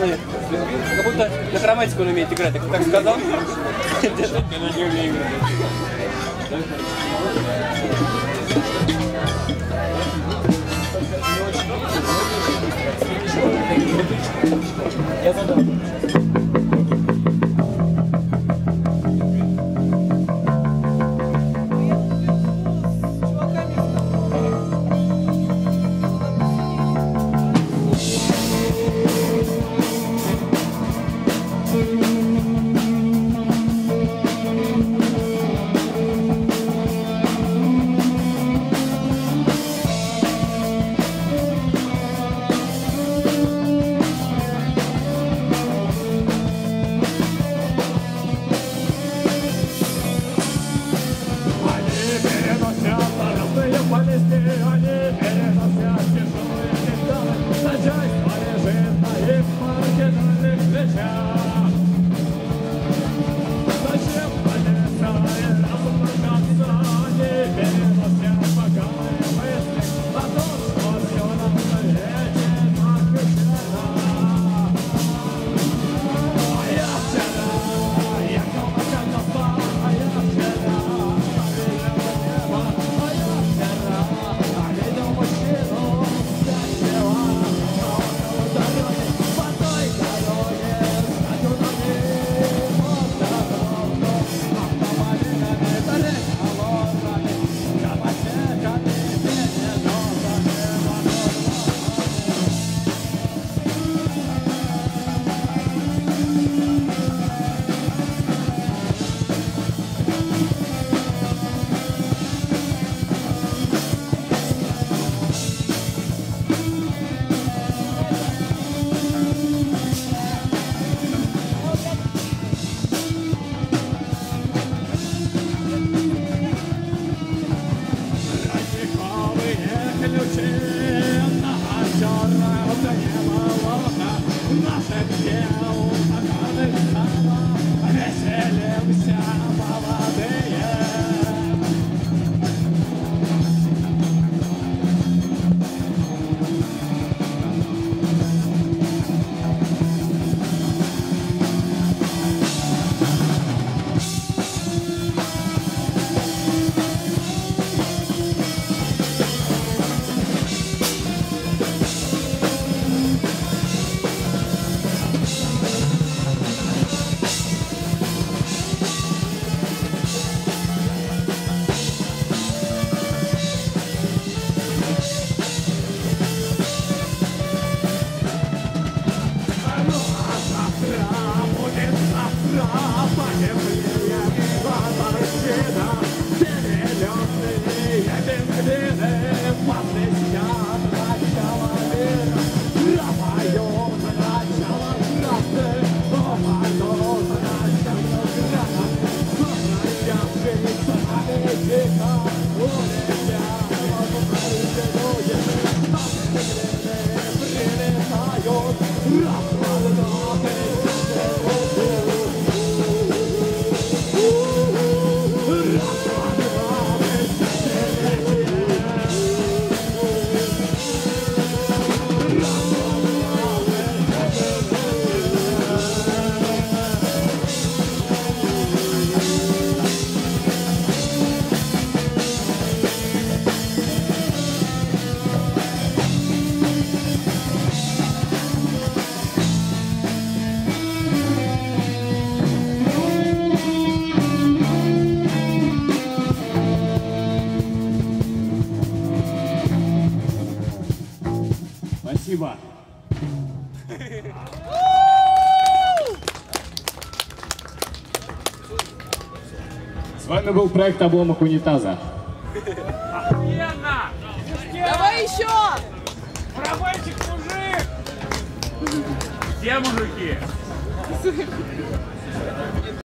стороны, как будто на хроматике он умеет играть, так, так сказал. Я не дел, дома веселимся. I'll find him. Спасибо. С вами был проект «Обломок унитаза». Давай еще! Барабанщик мужик! Где мужики?